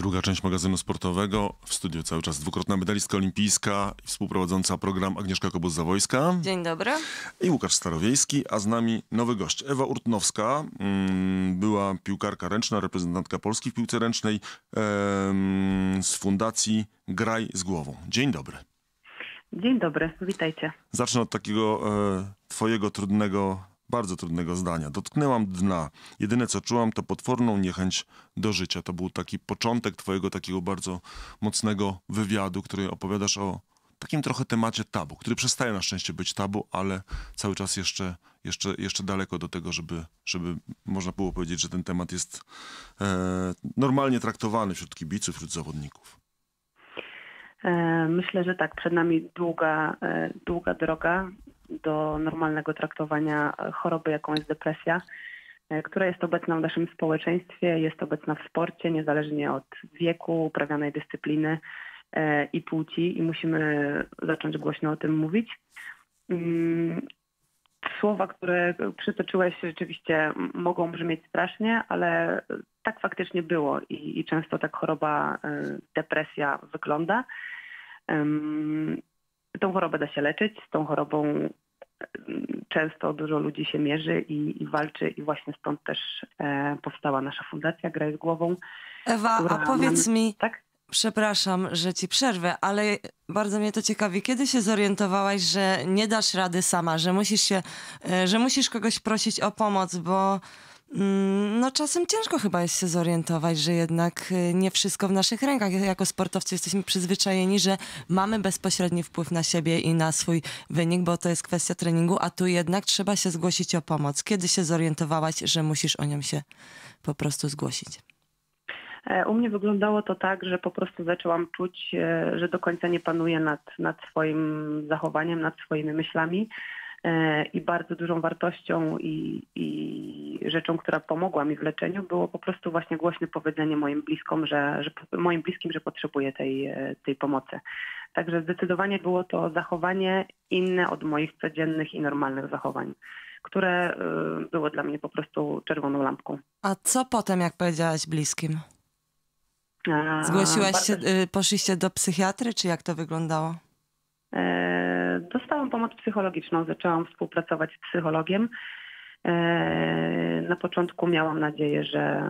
Druga część magazynu sportowego. W studiu cały czas dwukrotna medalistka olimpijska i współprowadząca program Agnieszka Kobus-Zawojska Dzień dobry. i Łukasz Starowiejski, a z nami nowy gość. Ewa Urtnowska, mm, była piłkarka ręczna, reprezentantka Polski w piłce ręcznej z fundacji Graj z głową. Dzień dobry. Dzień dobry, witajcie. Zacznę od takiego e, twojego trudnego, bardzo trudnego zdania. Dotknęłam dna. Jedyne co czułam to potworną niechęć do życia. To był taki początek twojego takiego bardzo mocnego wywiadu, który opowiadasz o takim trochę temacie tabu, który przestaje na szczęście być tabu, ale cały czas jeszcze, jeszcze, jeszcze daleko do tego, żeby, żeby można było powiedzieć, że ten temat jest e, normalnie traktowany wśród kibiców, wśród zawodników. E, Myślę, że tak, przed nami długa, e, długa droga do normalnego traktowania e, choroby, jaką jest depresja, e, która jest obecna w naszym społeczeństwie, jest obecna w sporcie, niezależnie od wieku, uprawianej dyscypliny e, i płci i musimy zacząć głośno o tym mówić. Mm, Słowa, które przytoczyłeś, rzeczywiście mogą brzmieć strasznie, ale tak faktycznie było i, i często tak choroba, depresja wygląda. Tą chorobę da się leczyć, z tą chorobą często dużo ludzi się mierzy i, i walczy i właśnie stąd też e, powstała nasza fundacja Graj z głową. Ewa, a powiedz nam- mi, Tak? przepraszam, że ci przerwę, ale bardzo mnie to ciekawi, kiedy się zorientowałaś, że nie dasz rady sama, że musisz się, e, że musisz kogoś prosić o pomoc, bo no czasem ciężko chyba jest się zorientować, że jednak e, nie wszystko w naszych rękach. Jako sportowcy jesteśmy przyzwyczajeni, że mamy bezpośredni wpływ na siebie i na swój wynik, bo to jest kwestia treningu, a tu jednak trzeba się zgłosić o pomoc. Kiedy się zorientowałaś, że musisz o nią się po prostu zgłosić? E, U mnie wyglądało to tak, że po prostu zaczęłam czuć, e, że do końca nie panuję nad, nad swoim zachowaniem, nad swoimi myślami. E, I bardzo dużą wartością i, i rzeczą, która pomogła mi w leczeniu, było po prostu właśnie głośne powiedzenie moim bliskom, że, że moim bliskim, że potrzebuję tej, e, tej pomocy. Także zdecydowanie było to zachowanie inne od moich codziennych i normalnych zachowań, które e, było dla mnie po prostu czerwoną lampką. A co potem, jak powiedziałaś bliskim? Zgłosiłaś się, y, poszliście do psychiatry, czy jak to wyglądało? E, Dostałam pomoc psychologiczną, zaczęłam współpracować z psychologiem. E, Na początku miałam nadzieję, że,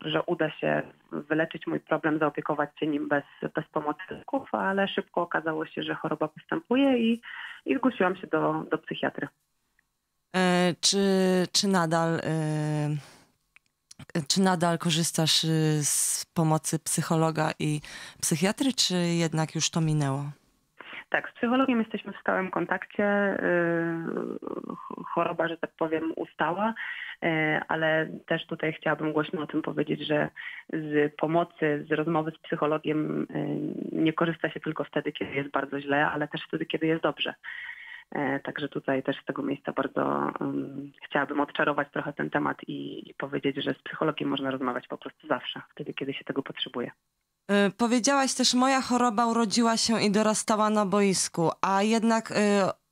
że uda się wyleczyć mój problem, zaopiekować się nim bez, bez pomocy leków, ale szybko okazało się, że choroba postępuje i, i zgłosiłam się do, do psychiatry. E, Czy, czy nadal... y, Czy nadal korzystasz z pomocy psychologa i psychiatry, czy jednak już to minęło? Tak, z psychologiem jesteśmy w stałym kontakcie. Yy, ch- Choroba, że tak powiem, ustała, yy, ale też tutaj chciałabym głośno o tym powiedzieć, że z pomocy, z rozmowy z psychologiem yy, nie korzysta się tylko wtedy, kiedy jest bardzo źle, ale też wtedy, kiedy jest dobrze. Także tutaj też z tego miejsca bardzo ym, chciałabym odczarować trochę ten temat i, i powiedzieć, że z psychologiem można rozmawiać po prostu zawsze, wtedy, kiedy się tego potrzebuje. Y, Powiedziałaś też, moja choroba urodziła się i dorastała na boisku, a jednak y,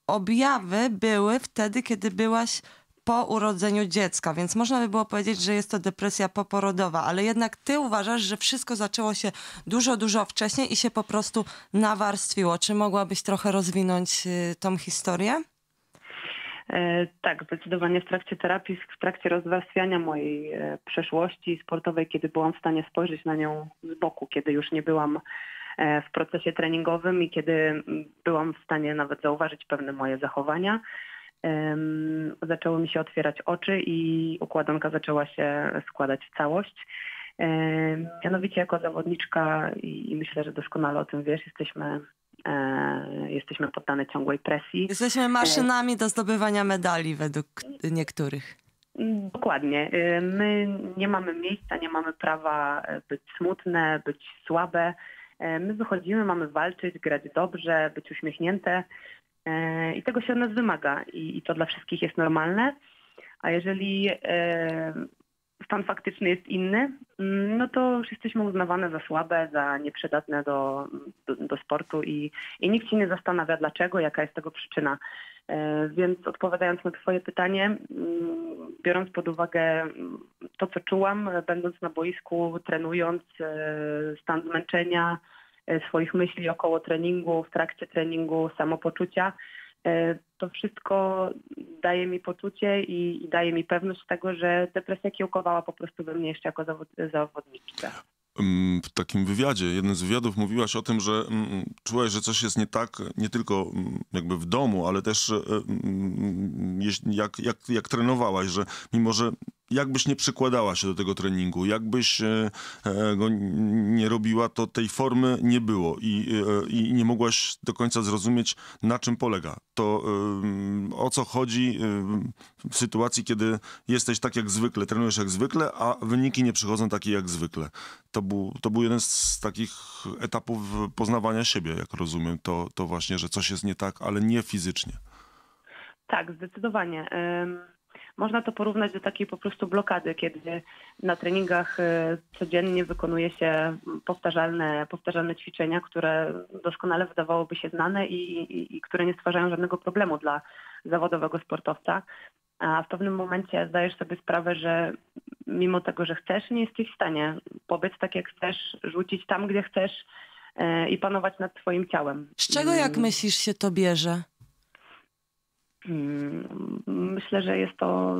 objawy były wtedy, kiedy byłaś po urodzeniu dziecka, więc można by było powiedzieć, że jest to depresja poporodowa, ale jednak ty uważasz, że wszystko zaczęło się dużo, dużo wcześniej i się po prostu nawarstwiło. Czy mogłabyś trochę rozwinąć y, tą historię? E, Tak, zdecydowanie w trakcie terapii, w trakcie rozwarstwiania mojej e, przeszłości sportowej, kiedy byłam w stanie spojrzeć na nią z boku, kiedy już nie byłam e, w procesie treningowym i kiedy byłam w stanie nawet zauważyć pewne moje zachowania, zaczęły mi się otwierać oczy i układanka zaczęła się składać w całość. Mianowicie jako zawodniczka i myślę, że doskonale o tym wiesz, jesteśmy, jesteśmy poddane ciągłej presji. Jesteśmy maszynami do zdobywania medali według niektórych. Mm, Dokładnie. Y, My nie mamy miejsca, nie mamy prawa e, być smutne, być słabe. E, My wychodzimy, mamy walczyć, grać dobrze, być uśmiechnięte e, i tego się od nas wymaga i to dla wszystkich jest normalne. A jeżeli e, stan faktyczny jest inny, mm, no to już jesteśmy uznawane za słabe, za nieprzydatne do, do, do sportu i, i nikt się nie zastanawia dlaczego, jaka jest tego przyczyna. E, Więc odpowiadając na Twoje pytanie, mm, biorąc pod uwagę mm, to, co czułam, będąc na boisku, trenując, e, stan zmęczenia, e, swoich myśli około treningu, w trakcie treningu, samopoczucia, to wszystko daje mi poczucie i, i daje mi pewność tego, że depresja kiełkowała po prostu we mnie jeszcze jako zawod, zawodniczce. Mm, w takim wywiadzie, jednym z wywiadów mówiłaś o tym, że mm, czułaś, że coś jest nie tak, nie tylko mm, jakby w domu, ale też e, mm, jak, jak, jak trenowałaś, że mimo, że jakbyś nie przykładała się do tego treningu, jakbyś e, e, go nie robiła, to tej formy nie było i, e, i nie mogłaś do końca zrozumieć, na czym polega. To o co chodzi w sytuacji, kiedy jesteś tak jak zwykle, trenujesz jak zwykle, a wyniki nie przychodzą takie jak zwykle. To był, to był jeden z takich etapów poznawania siebie, jak rozumiem. To, to właśnie, że coś jest nie tak, ale nie fizycznie. Tak, zdecydowanie. Można to porównać do takiej po prostu blokady, kiedy na treningach y, codziennie wykonuje się powtarzalne, powtarzalne ćwiczenia, które doskonale wydawałoby się znane i, i, i które nie stwarzają żadnego problemu dla zawodowego sportowca. A w pewnym momencie zdajesz sobie sprawę, że mimo tego, że chcesz, nie jesteś w stanie pobiec tak jak chcesz, rzucić tam, gdzie chcesz y, i panować nad swoim ciałem. Z czego, jak Mm. myślisz, się to bierze? Mm, Myślę, że jest to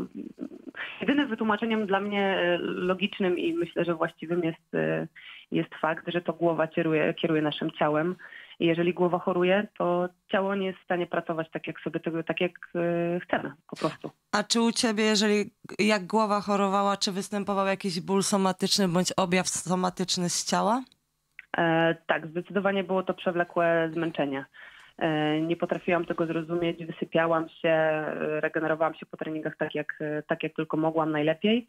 jedynym wytłumaczeniem dla mnie e, logicznym i myślę, że właściwym jest, e, jest fakt, że to głowa kieruje, kieruje naszym ciałem. I jeżeli głowa choruje, to ciało nie jest w stanie pracować tak, jak sobie tego, tak jak e, chcemy, po prostu. A czy u ciebie, jeżeli jak głowa chorowała, czy występował jakiś ból somatyczny bądź objaw somatyczny z ciała? E, tak, zdecydowanie było to przewlekłe zmęczenie. E, nie potrafiłam tego zrozumieć, wysypiałam się, e, regenerowałam się po treningach tak jak, e, tak jak tylko mogłam najlepiej,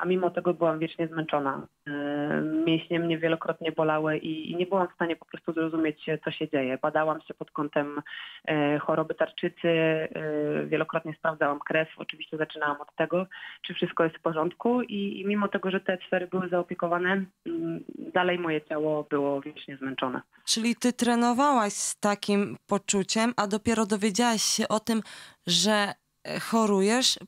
a mimo tego byłam wiecznie zmęczona. E, Mięśnie mnie wielokrotnie bolały i, nie byłam w stanie po prostu zrozumieć, co się dzieje. Badałam się pod kątem e, choroby tarczycy, e, wielokrotnie sprawdzałam krew, oczywiście zaczynałam od tego, czy wszystko jest w porządku i, mimo tego, że te sfery były zaopiekowane, dalej moje ciało było wiecznie zmęczone. Czyli ty trenowałaś z takim poczuciem, a dopiero dowiedziałaś się o tym, że e, chorujesz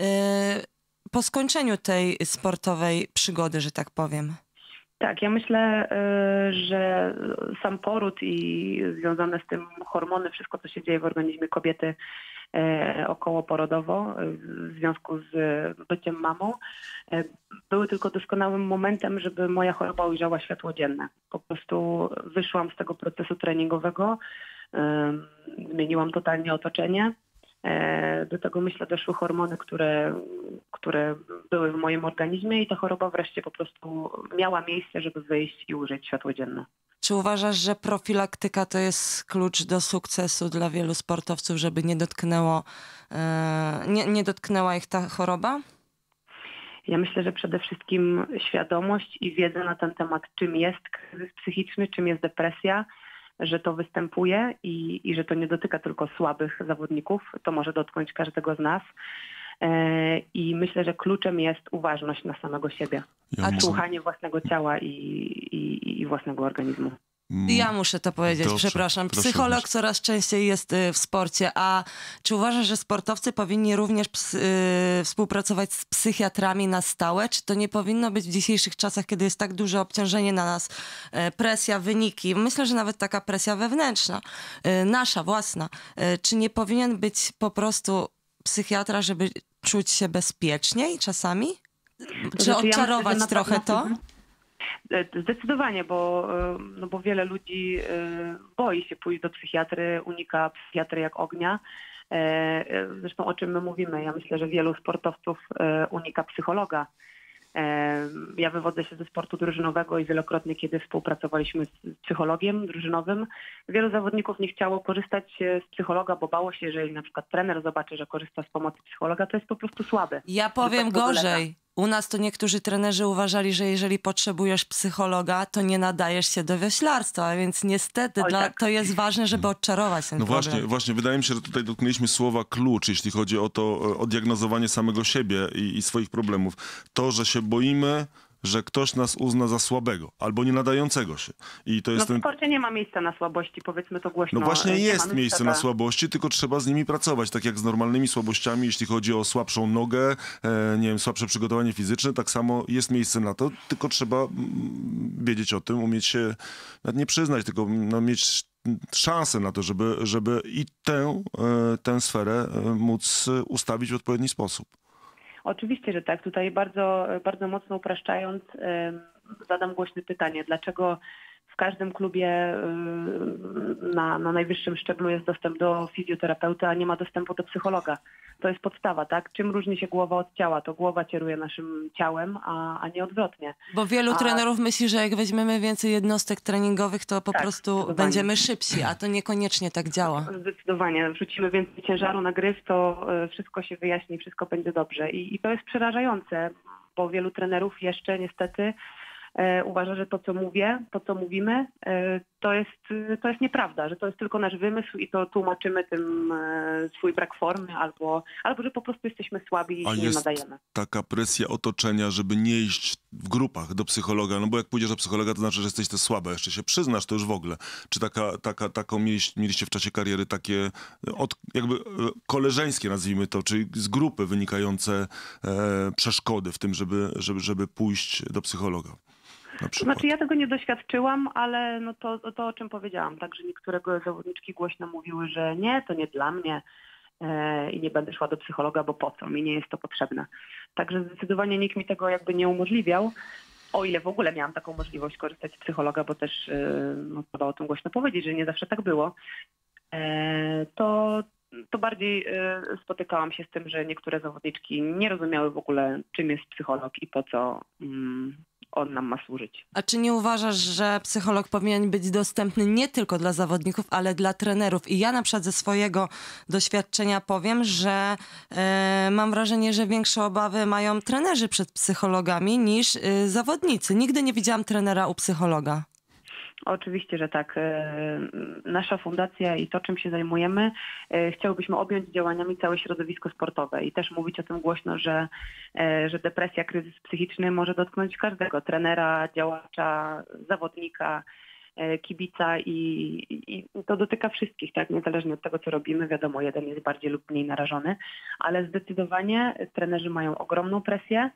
e, po skończeniu tej sportowej przygody, że tak powiem. Tak, ja myślę, y, że sam poród i związane z tym hormony, wszystko co się dzieje w organizmie kobiety y, okołoporodowo w związku z byciem mamą, y, były tylko doskonałym momentem, żeby moja choroba ujrzała światło dzienne. Po prostu wyszłam z tego procesu treningowego, zmieniłam totalnie otoczenie. E, Do tego myślę doszły hormony, które, które były w moim organizmie i ta choroba wreszcie po prostu miała miejsce, żeby wyjść i ujrzeć światło dzienne. Czy uważasz, że profilaktyka to jest klucz do sukcesu dla wielu sportowców, żeby nie dotknęło, e, nie, nie dotknęła ich ta choroba? Ja myślę, że przede wszystkim świadomość i wiedza na ten temat, czym jest kryzys psychiczny, czym jest depresja, że to występuje i, i że to nie dotyka tylko słabych zawodników, to może dotknąć każdego z nas. E, I myślę, że kluczem jest uważność na samego siebie, Ja słuchanie własnego ciała i, i, i własnego organizmu. Mm, Ja muszę to powiedzieć, Dobrze, przepraszam. proszę Psycholog bardzo. coraz częściej jest y, w sporcie, a czy uważasz, że sportowcy powinni również ps- y, współpracować z psychiatrami na stałe? Czy to nie powinno być w dzisiejszych czasach, kiedy jest tak duże obciążenie na nas, y, presja, wyniki? Myślę, że nawet taka presja wewnętrzna, nasza własna. Czy nie powinien być po prostu psychiatra, żeby czuć się bezpieczniej czasami? Czy znaczy, ja myślę, że odczarować trochę pewno- to? E, Zdecydowanie, bo, e, no bo wiele ludzi e, boi się pójść do psychiatry, unika psychiatry jak ognia. Zresztą o czym my mówimy? Ja myślę, że wielu sportowców unika psychologa. Ja wywodzę się ze sportu drużynowego i wielokrotnie, kiedy współpracowaliśmy z psychologiem drużynowym, wielu zawodników nie chciało korzystać z psychologa, bo bało się, że jeżeli na przykład trener zobaczy, że korzysta z pomocy psychologa, to jest po prostu słaby. Ja powiem gorzej. U nas to niektórzy trenerzy uważali, że jeżeli potrzebujesz psychologa, to nie nadajesz się do wioślarstwa, więc niestety Oj, dla, tak. to jest ważne, żeby odczarować ten No problem. właśnie, właśnie, wydaje mi się, że tutaj dotknęliśmy słowa klucz, jeśli chodzi o to, e, o diagnozowanie samego siebie i, i swoich problemów. To, że się boimy, że ktoś nas uzna za słabego albo nie nadającego się. I to No jest w ten... sporcie nie ma miejsca na słabości, powiedzmy to głośno. No właśnie Nie ma jest miejsce na słabości, tylko trzeba z nimi pracować, tak jak z normalnymi słabościami, jeśli chodzi o słabszą nogę, e, nie wiem, słabsze przygotowanie fizyczne, tak samo jest miejsce na to, tylko trzeba wiedzieć o tym, umieć się, nawet nie przyznać, tylko no, mieć szansę na to, żeby, żeby i tę, e, tę sferę e, móc e, ustawić w odpowiedni sposób. Oczywiście, że tak. Tutaj bardzo, bardzo mocno upraszczając, zadam głośne pytanie. Dlaczego każdym klubie y, na, na najwyższym szczeblu jest dostęp do fizjoterapeuty, a nie ma dostępu do psychologa? To jest podstawa, tak? Czym różni się głowa od ciała? To głowa kieruje naszym ciałem, a, a nie odwrotnie. Bo wielu A- trenerów myśli, że jak weźmiemy więcej jednostek treningowych, to po Tak, prostu będziemy szybsi, a to niekoniecznie tak działa. Zdecydowanie. Wrzucimy więcej ciężaru na gryf, to e, wszystko się wyjaśni, wszystko będzie dobrze. I, i to jest przerażające, bo wielu trenerów jeszcze niestety uważa, że to, co mówię, to, co mówimy, e, to jest, e, to jest nieprawda, że to jest tylko nasz wymysł i to tłumaczymy tym e, swój brak formy albo, albo że po prostu jesteśmy słabi i A się nie jest nadajemy. taka presja otoczenia, żeby nie iść w grupach do psychologa, no bo jak pójdziesz do psychologa, to znaczy, że jesteś też słaba, jeszcze się przyznasz, to już w ogóle. Czy taka, taka, taką mieliście, mieliście w czasie kariery takie e, od, jakby e, koleżeńskie, nazwijmy to, czyli z grupy wynikające e, przeszkody w tym, żeby, żeby, żeby pójść do psychologa? Na To przykład. znaczy ja tego nie doświadczyłam, ale no to, to o czym powiedziałam, tak, że niektóre zawodniczki głośno mówiły, że nie, to nie dla mnie e, i nie będę szła do psychologa, bo po co, mi nie jest to potrzebne. Także zdecydowanie nikt mi tego jakby nie umożliwiał, o ile w ogóle miałam taką możliwość korzystać z psychologa, bo też e, no, trzeba o tym głośno powiedzieć, że nie zawsze tak było, e, to, to bardziej e, spotykałam się z tym, że niektóre zawodniczki nie rozumiały w ogóle, czym jest psycholog i po co mm, on nam ma służyć. A czy nie uważasz, że psycholog powinien być dostępny nie tylko dla zawodników, ale dla trenerów? I ja na przykład ze swojego doświadczenia powiem, że e, mam wrażenie, że większe obawy mają trenerzy przed psychologami niż e, zawodnicy. Nigdy nie widziałam trenera u psychologa. Oczywiście, że tak. E, Nasza fundacja i to, czym się zajmujemy, e, chciałbyśmy objąć działaniami całe środowisko sportowe i też mówić o tym głośno, że, e, że depresja, kryzys psychiczny może dotknąć każdego trenera, działacza, zawodnika, kibica i, i to dotyka wszystkich, tak, niezależnie od tego, co robimy. Wiadomo, jeden jest bardziej lub mniej narażony, ale zdecydowanie trenerzy mają ogromną presję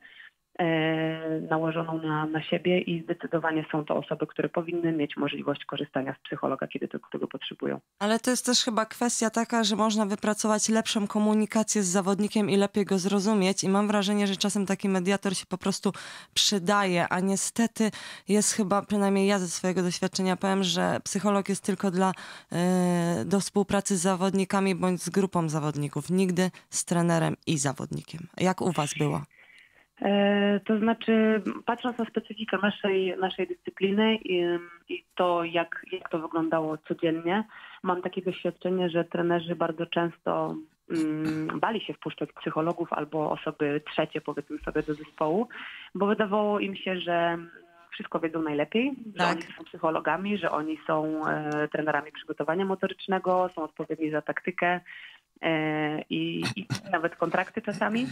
nałożoną na, na siebie i zdecydowanie są to osoby, które powinny mieć możliwość korzystania z psychologa, kiedy to, tego potrzebują. Ale to jest też chyba kwestia taka, że można wypracować lepszą komunikację z zawodnikiem i lepiej go zrozumieć. I mam wrażenie, że czasem taki mediator się po prostu przydaje, a niestety jest chyba, przynajmniej ja ze swojego doświadczenia powiem, że psycholog jest tylko dla, e, do współpracy z zawodnikami bądź z grupą zawodników, nigdy z trenerem i zawodnikiem. Jak u was było? E, To znaczy, patrząc na specyfikę naszej, naszej dyscypliny i, i to, jak, jak to wyglądało codziennie, mam takie doświadczenie, że trenerzy bardzo często mm, bali się wpuszczać psychologów albo osoby trzecie, powiedzmy sobie, do zespołu, bo wydawało im się, że wszystko wiedzą najlepiej, że Tak. oni są psychologami, że oni są e, trenerami przygotowania motorycznego, są odpowiedni za taktykę i, i nawet kontrakty czasami,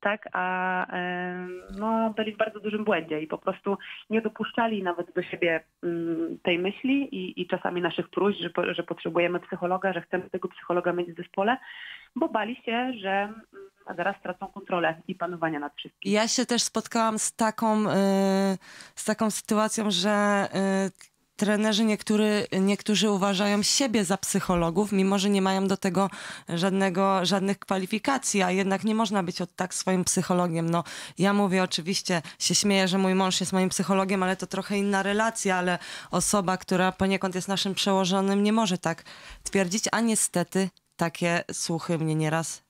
tak, a e, no, byli w bardzo dużym błędzie i po prostu nie dopuszczali nawet do siebie mm, tej myśli i, i czasami naszych próśb, że, że potrzebujemy psychologa, że chcemy tego psychologa mieć w zespole, bo bali się, że mm, zaraz stracą kontrolę i panowania nad wszystkim. Ja się też spotkałam z taką, y, z taką sytuacją, że trenerzy niektóry, niektórzy uważają siebie za psychologów, mimo że nie mają do tego żadnego, żadnych kwalifikacji, a jednak nie można być od tak swoim psychologiem. No, ja mówię oczywiście, się śmieję, że mój mąż jest moim psychologiem, ale to trochę inna relacja, ale osoba, która poniekąd jest naszym przełożonym, nie może tak twierdzić, a niestety takie słuchy mnie nieraz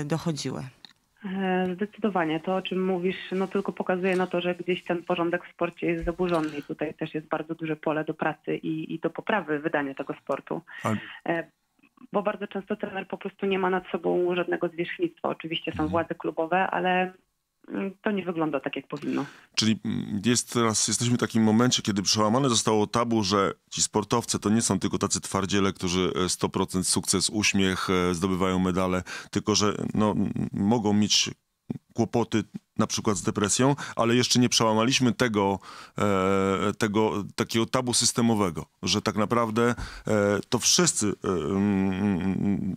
y, dochodziły. E, Zdecydowanie. To, o czym mówisz, no tylko pokazuje na to, że gdzieś ten porządek w sporcie jest zaburzony i tutaj też jest bardzo duże pole do pracy i, i do poprawy wydania tego sportu. A- E, Bo bardzo często trener po prostu nie ma nad sobą żadnego zwierzchnictwa. Oczywiście są władze klubowe, ale to nie wygląda tak, jak powinno. Czyli mm, jest teraz, jesteśmy w takim momencie, kiedy przełamane zostało tabu, że ci sportowcy to nie są tylko tacy twardziele, którzy e, 100% sukces, uśmiech, e, zdobywają medale, tylko że no, mogą mieć kłopoty na przykład z depresją, ale jeszcze nie przełamaliśmy tego, e, tego takiego tabu systemowego, że tak naprawdę e, to wszyscy, e, mm,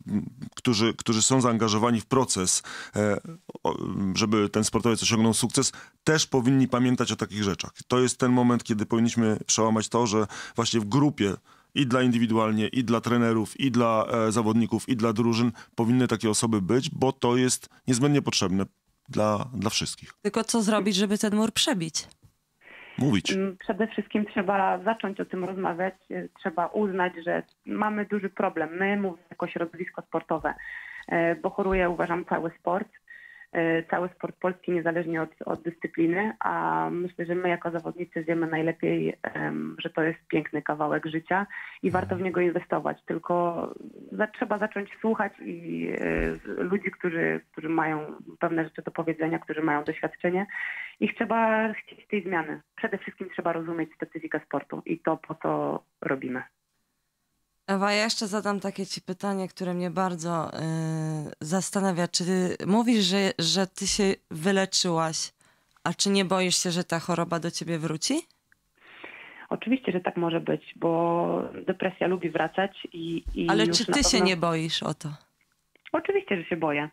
którzy, którzy są zaangażowani w proces, e, o, żeby ten sportowiec osiągnął sukces, też powinni pamiętać o takich rzeczach. To jest ten moment, kiedy powinniśmy przełamać to, że właśnie w grupie i dla indywidualnie, i dla trenerów, i dla e, zawodników, i dla drużyn powinny takie osoby być, bo to jest niezbędnie potrzebne dla, dla wszystkich. Tylko co zrobić, żeby ten mur przebić? Mówić. Mm, Przede wszystkim trzeba zacząć o tym rozmawiać. E, Trzeba uznać, że mamy duży problem. My, mówię jako środowisko sportowe, e, bo choruje, uważam, cały sport. E, Cały sport polski, niezależnie od, od dyscypliny, a myślę, że my jako zawodnicy wiemy najlepiej, że to jest piękny kawałek życia i warto w niego inwestować. Tylko za, trzeba zacząć słuchać i e, ludzi, którzy, którzy mają pewne rzeczy do powiedzenia, którzy mają doświadczenie ich trzeba chcieć tej zmiany. Przede wszystkim trzeba rozumieć specyfikę sportu i to, po co robimy. Ewa, ja jeszcze zadam takie ci pytanie, które mnie bardzo y, zastanawia. Czy ty mówisz, że, że ty się wyleczyłaś, a czy nie boisz się, że ta choroba do ciebie wróci? Oczywiście, że tak może być, bo depresja lubi wracać i. i Ale czy ty się pewno- nie boisz o to? Oczywiście, że się boję,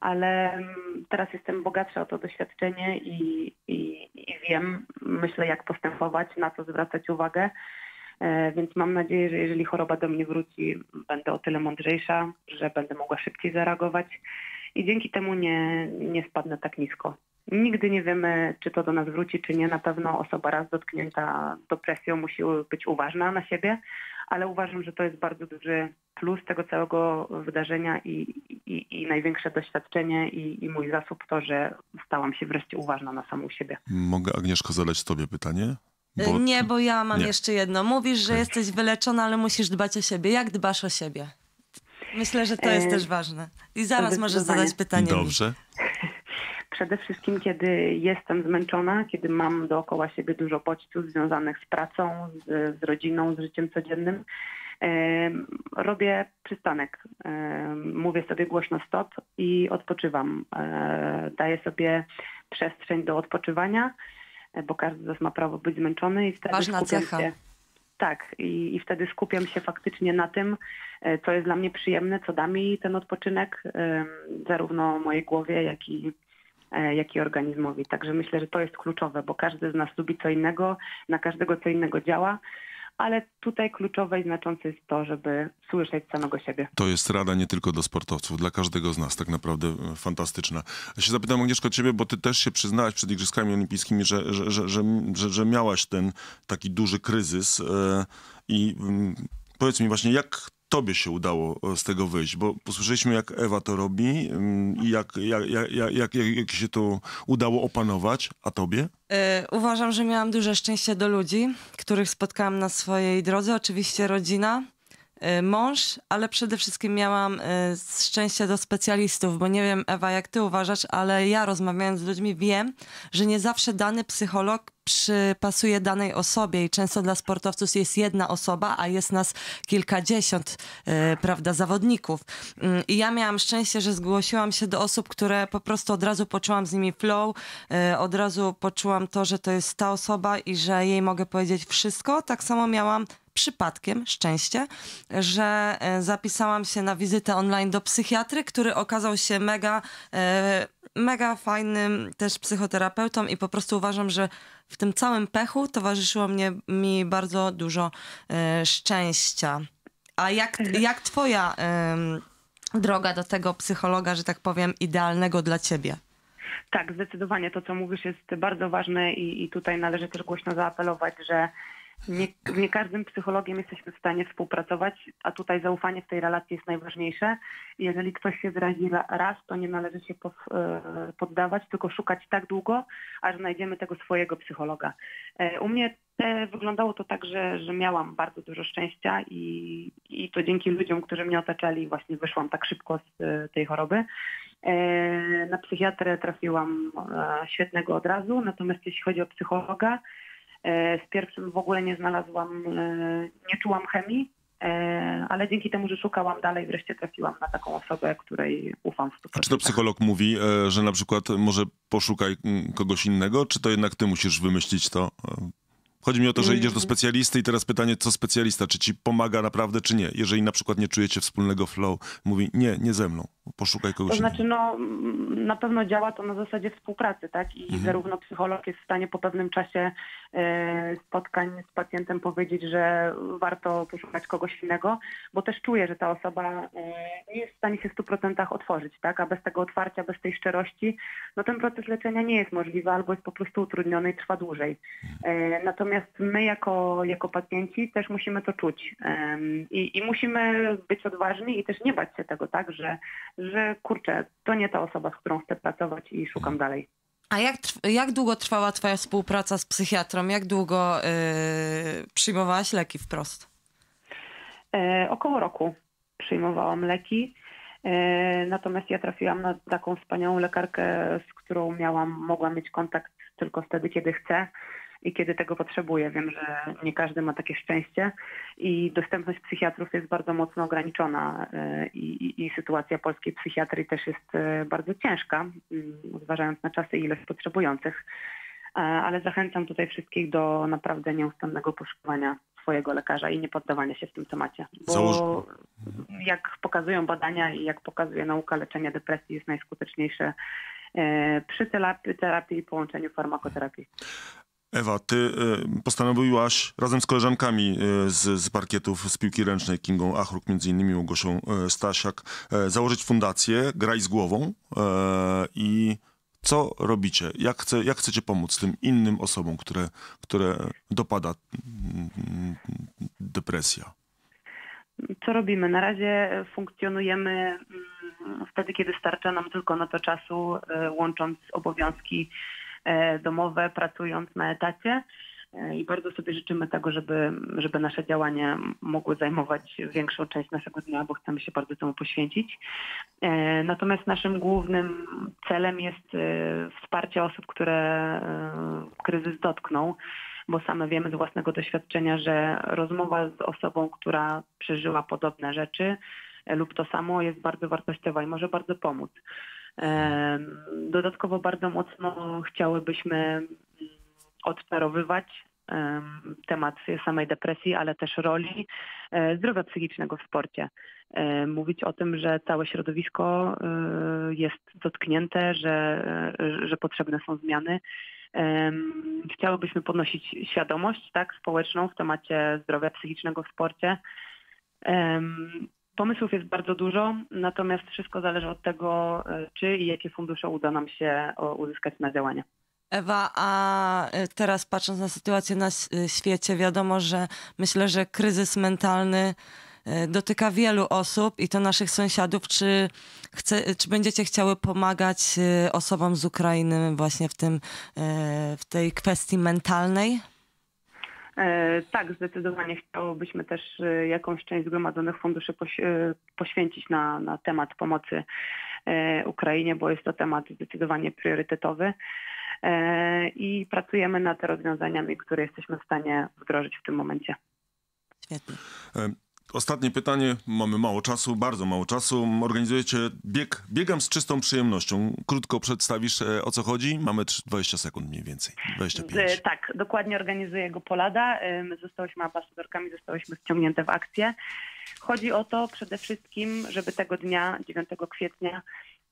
ale mm, teraz jestem bogatsza o to doświadczenie i, i, i wiem, myślę, jak postępować, na co zwracać uwagę. E, Więc mam nadzieję, że jeżeli choroba do mnie wróci, będę o tyle mądrzejsza, że będę mogła szybciej zareagować i dzięki temu nie, nie spadnę tak nisko. Nigdy nie wiemy, czy to do nas wróci, czy nie. Na pewno osoba raz dotknięta depresją musi być uważna na siebie, ale uważam, że to jest bardzo duży plus tego całego wydarzenia i, i, i największe doświadczenie i, i mój zasób to, że stałam się wreszcie uważna na samą siebie. Mogę, Agnieszko, zadać tobie pytanie? Y, nie, bo ja mam nie. jeszcze jedno. Mówisz, że jesteś wyleczona, ale musisz dbać o siebie. Jak dbasz o siebie? Myślę, że to jest E, też ważne. I zaraz możesz zadać pytanie. mi. Dobrze. Przede wszystkim, kiedy jestem zmęczona, kiedy mam dookoła siebie dużo bodźców związanych z pracą, z, z rodziną, z życiem codziennym, em, robię przystanek. Mówię sobie głośno stop i odpoczywam. E, daję sobie przestrzeń do odpoczywania, e, bo każdy z nas ma prawo być zmęczony i wtedy Ważna skupiam cecha. się. Tak, i, i wtedy skupiam się faktycznie na tym, e, co jest dla mnie przyjemne, co da mi ten odpoczynek, em, zarówno mojej głowie, jak i, e, jak i organizmowi. Także myślę, że to jest kluczowe, bo każdy z nas lubi co innego, na każdego co innego działa, ale tutaj kluczowe i znaczące jest to, żeby słyszeć samego siebie. To jest rada nie tylko do sportowców, dla każdego z nas, tak naprawdę e, fantastyczna. Ja się zapytam, Agnieszko, ciebie, bo ty też się przyznałaś przed Igrzyskami Olimpijskimi, że, że, że, że miałaś ten taki duży kryzys e, i mm, powiedz mi właśnie, jak tobie się udało e, z tego wyjść? Bo posłyszeliśmy, jak Ewa to robi mm, i jak, jak, jak, jak, jak, się to udało opanować, a tobie? E, Uważam, że miałam duże szczęście do ludzi, których spotkałam na swojej drodze. Oczywiście rodzina, mąż, ale przede wszystkim miałam e, szczęście do specjalistów, bo nie wiem, Ewa, jak ty uważasz, ale ja rozmawiając z ludźmi wiem, że nie zawsze dany psycholog przypasuje danej osobie i często dla sportowców jest jedna osoba, a jest nas kilkadziesiąt, e, prawda, zawodników. Mm, I ja miałam szczęście, że zgłosiłam się do osób, które po prostu od razu poczułam z nimi flow, e, od razu poczułam to, że to jest ta osoba i że jej mogę powiedzieć wszystko. Tak samo miałam przypadkiem szczęście, że e, zapisałam się na wizytę online do psychiatry, który okazał się mega, e, mega fajnym też psychoterapeutą i po prostu uważam, że w tym całym pechu towarzyszyło mnie, mi bardzo dużo e, szczęścia. A jak, jak twoja droga do tego psychologa, że tak powiem, idealnego dla ciebie? Tak, zdecydowanie to, co mówisz, jest bardzo ważne i, i tutaj należy też głośno zaapelować, że nie, nie każdym psychologiem jesteśmy w stanie współpracować, a tutaj zaufanie w tej relacji jest najważniejsze. Jeżeli ktoś się zrazi ra- raz, to nie należy się e, poddawać, tylko szukać tak długo, aż znajdziemy tego swojego psychologa. E, U mnie te, wyglądało to tak, że, że miałam bardzo dużo szczęścia i, i to dzięki ludziom, którzy mnie otaczali, właśnie wyszłam tak szybko z e, tej choroby. Na psychiatrę trafiłam świetnego od razu, natomiast jeśli chodzi o psychologa, z pierwszym w ogóle nie znalazłam, e, nie czułam chemii. E, ale dzięki temu, że szukałam dalej, wreszcie trafiłam na taką osobę, której ufam w 100%. A czy to psycholog mówi, e, że na przykład może poszukaj mm, kogoś innego, czy to jednak ty musisz wymyślić to? E, Chodzi mi o to, że idziesz do specjalisty i teraz pytanie, co specjalista, czy ci pomaga naprawdę, czy nie? Jeżeli na przykład nie czujecie wspólnego flow, mówi, nie, nie ze mną, poszukaj kogoś To znaczy, no mm, na pewno działa to na zasadzie współpracy, tak? I zarówno psycholog jest w stanie po pewnym czasie e, spotkań z pacjentem powiedzieć, że warto poszukać kogoś innego, bo też czuje, że ta osoba e, nie jest w stanie się w 100% otworzyć, tak? A bez tego otwarcia, bez tej szczerości, no ten proces leczenia nie jest możliwy albo jest po prostu utrudniony i trwa dłużej. E, natomiast my jako, jako pacjenci też musimy to czuć i, i musimy być odważni i też nie bać się tego, tak? Że, że kurczę, to nie ta osoba, z którą chcę pracować i szukam dalej. A jak, jak długo trwała twoja współpraca z psychiatrą? Jak długo yy, przyjmowałaś leki wprost? E, około roku przyjmowałam leki. E, natomiast ja trafiłam na taką wspaniałą lekarkę, z którą miałam, mogłam mieć kontakt tylko wtedy, kiedy chcę i kiedy tego potrzebuję. Wiem, że nie każdy ma takie szczęście i dostępność psychiatrów jest bardzo mocno ograniczona e, i, i, i sytuacja polskiej psychiatrii też jest e, bardzo ciężka, mm, zważając na czasy i ilość potrzebujących. E, Ale zachęcam tutaj wszystkich do naprawdę nieustannego poszukiwania swojego lekarza i nie poddawania się w tym temacie. Bo Założ- jak pokazują badania i jak pokazuje nauka, leczenie depresji jest najskuteczniejsze przy terapii, terapii i połączeniu farmakoterapii. Ewa, ty y, postanowiłaś razem z koleżankami y, z, z parkietów z piłki ręcznej, Kingą Achruk, między innymi Małgosią y, Stasiak, założyć fundację Graj z głową i co robicie? Jak, chce, jak chcecie pomóc tym innym osobom, które, które dopada mm, depresja? Co robimy? Na razie funkcjonujemy mm, wtedy, kiedy starcza nam tylko na to czasu, łącząc obowiązki domowe, pracując na etacie. E, I bardzo sobie życzymy tego, żeby, żeby nasze działania mogły zajmować większą część naszego dnia, bo chcemy się bardzo temu poświęcić. E, Natomiast naszym głównym celem jest e, wsparcie osób, które e, kryzys dotknął bo same wiemy z własnego doświadczenia, że rozmowa z osobą, która przeżyła podobne rzeczy e, lub to samo jest bardzo wartościowa i może bardzo pomóc. Dodatkowo bardzo mocno chciałybyśmy mm, odczarowywać em, temat samej depresji, ale też roli e, zdrowia psychicznego w sporcie. E, Mówić o tym, że całe środowisko e, jest dotknięte, że, że potrzebne są zmiany. Chciałybyśmy podnosić świadomość tak, społeczną w temacie zdrowia psychicznego w sporcie. Pomysłów jest bardzo dużo, natomiast wszystko zależy od tego, e, czy i jakie fundusze uda nam się uzyskać na działania. Ewa, a y, teraz patrząc na sytuację na y, świecie, wiadomo, że myślę, że kryzys mentalny dotyka wielu osób i to naszych sąsiadów. Czy, chce, czy będziecie chciały pomagać osobom z Ukrainy właśnie w, tym, w tej kwestii mentalnej? E, Tak, zdecydowanie chciałobyśmy też e, jakąś część zgromadzonych funduszy e, poświęcić na, na temat pomocy Ukrainie, bo jest to temat zdecydowanie priorytetowy. I pracujemy nad rozwiązaniami, które jesteśmy w stanie wdrożyć w tym momencie. Świetnie. Ostatnie pytanie, mamy mało czasu, bardzo mało czasu. Organizujecie bieg, biegam z czystą przyjemnością. Krótko przedstawisz e, o co chodzi? Mamy trz- 20 sekund mniej więcej, 25. E, Tak, dokładnie organizuje go Polada. E, My zostałyśmy ambasadorkami, zostałyśmy wciągnięte w akcję. Chodzi o to przede wszystkim, żeby tego dnia, 9 kwietnia,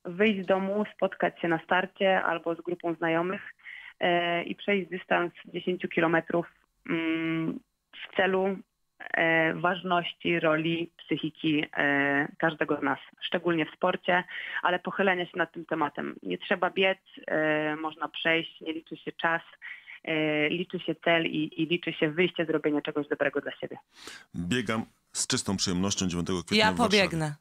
wyjść z domu, spotkać się na starcie albo z grupą znajomych e, i przejść dystans 10 kilometrów mm, w celu ważności roli psychiki e, każdego z nas, szczególnie w sporcie, ale pochylenia się nad tym tematem. Nie trzeba biec, e, można przejść, nie liczy się czas, e, liczy się cel i, i liczy się wyjście, zrobienie czegoś dobrego dla siebie. Biegam z czystą przyjemnością 9 kwietnia Ja w Warszawie. pobiegnę.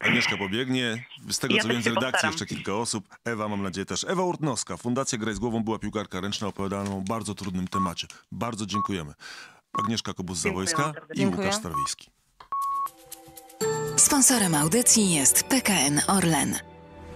Agnieszka pobiegnie. Z tego Ja co wiem z redakcji postaram. jeszcze kilka osób. Ewa mam nadzieję też. Ewa Urtnowska, Fundacja Graj z Głową była piłkarka ręczna, opowiadała nam o bardzo trudnym temacie. Bardzo dziękujemy. Agnieszka Kobus-Zawojska i. Łukasz Starwiejski. Sponsorem audycji jest PKN Orlen.